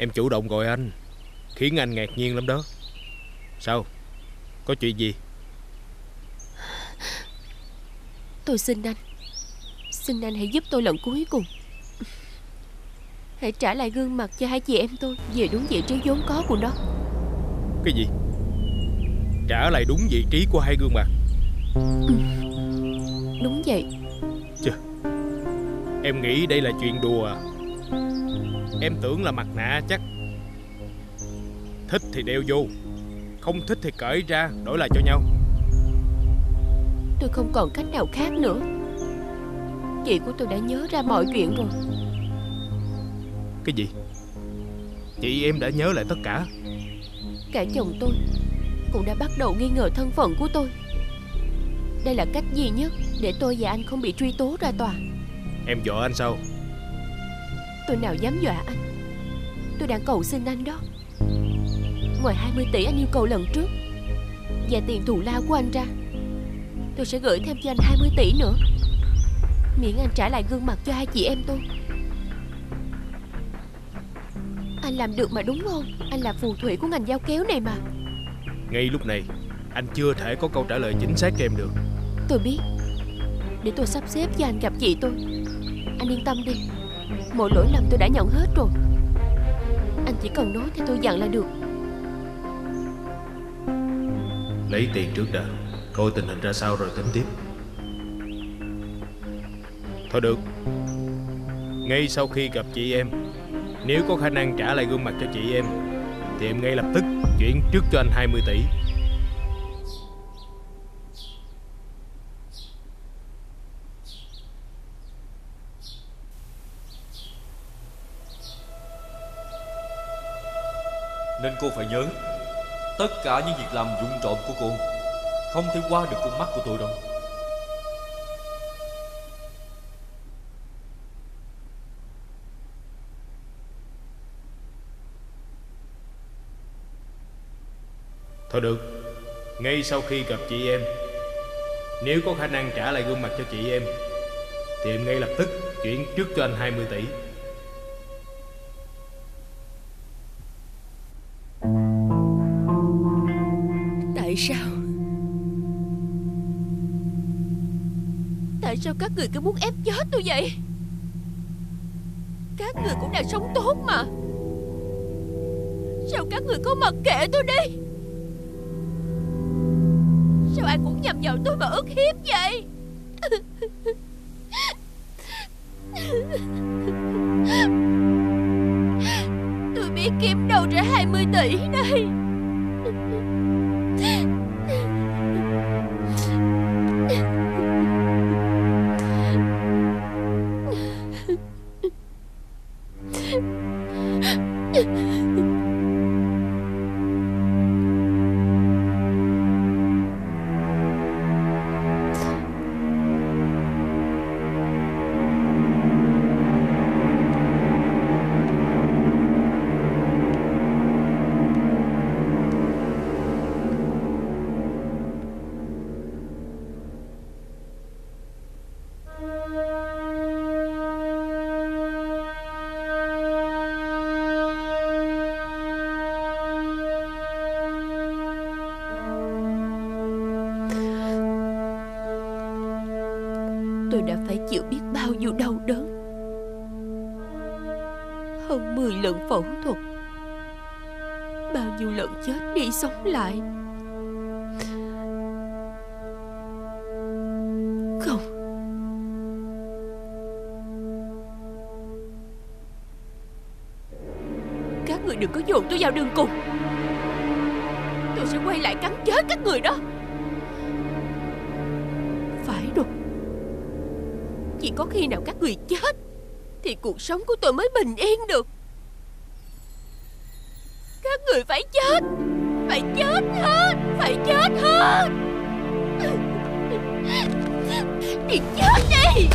Em chủ động gọi anh. Khiến anh ngạc nhiên lắm đó. Sao? Có chuyện gì? Tôi xin anh. Xin anh hãy giúp tôi lần cuối cùng. Hãy trả lại gương mặt cho hai chị em tôi Về đúng vị trí vốn có của nó. Cái gì? Trả lại đúng vị trí của hai gương mặt. Ừ. Đúng vậy. Chà. Em nghĩ đây là chuyện đùa. à Em tưởng là mặt nạ chắc. Thích thì đeo vô. Không thích thì cởi ra Đổi lại cho nhau. Tôi không còn cách nào khác nữa. Chị của tôi đã nhớ ra mọi chuyện rồi. Cái gì? Chị em đã nhớ lại tất cả. Cả chồng tôi Cũng đã bắt đầu nghi ngờ thân phận của tôi. Đây là cách duy nhất Để tôi và anh không bị truy tố ra tòa. Em dọa anh sao Tôi nào dám dọa anh. Tôi đang cầu xin anh đó. Ngoài 20 tỷ anh yêu cầu lần trước Và tiền thù lao của anh ra Tôi sẽ gửi thêm cho anh 20 tỷ nữa. Miễn anh trả lại gương mặt cho hai chị em tôi. Anh làm được mà đúng không? Anh là phù thủy của ngành giao kéo này mà. Ngay lúc này Anh chưa thể có câu trả lời chính xác cho em được. Tôi biết. Để tôi sắp xếp cho anh gặp chị tôi. Anh yên tâm đi Mọi lỗi lầm tôi đã nhận hết rồi. Anh chỉ cần nói theo tôi dặn là được. Lấy tiền trước đã. Coi tình hình ra sao rồi tính tiếp. Thôi được. Ngay sau khi gặp chị em, Nếu có khả năng trả lại gương mặt cho chị em, Thì em ngay lập tức chuyển trước cho anh 20 tỷ. Nên cô phải nhớ. Tất cả những việc làm vụng trộm của cô Không thể qua được con mắt của tôi đâu. Thôi được, Ngay sau khi gặp chị em, Nếu có khả năng trả lại gương mặt cho chị em, Thì em ngay lập tức chuyển trước cho anh 20 tỷ. Sao? Tại sao các người cứ muốn ép chết tôi vậy? Các người cũng đang sống tốt mà. Sao các người có mặc kệ tôi đi? Sao ai cũng nhầm vào tôi mà ức hiếp vậy? Tôi biết kiếm đâu ra 20 tỷ đây. Tôi đã phải chịu biết bao nhiêu đau đớn. Hơn 10 lần phẫu thuật, Bao nhiêu lần chết đi sống lại. Không. Các người đừng có dồn tôi vào đường cùng. Tôi sẽ quay lại cắn chết các người đó. Chỉ có khi nào các người chết Thì cuộc sống của tôi mới bình yên được. Các người phải chết Phải chết hết, Phải chết hết. Đi chết đi.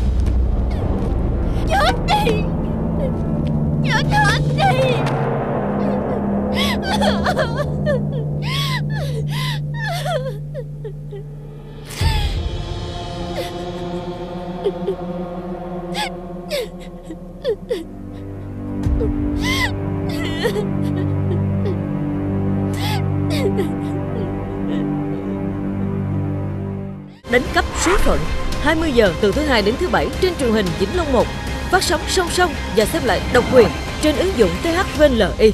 Chết đi. Chết hết đi. Đánh cấp số phận. 20 giờ từ thứ hai đến thứ bảy trên truyền hình Vĩnh Long 1 Phát sóng song song và xếp lại độc quyền trên ứng dụng THVLI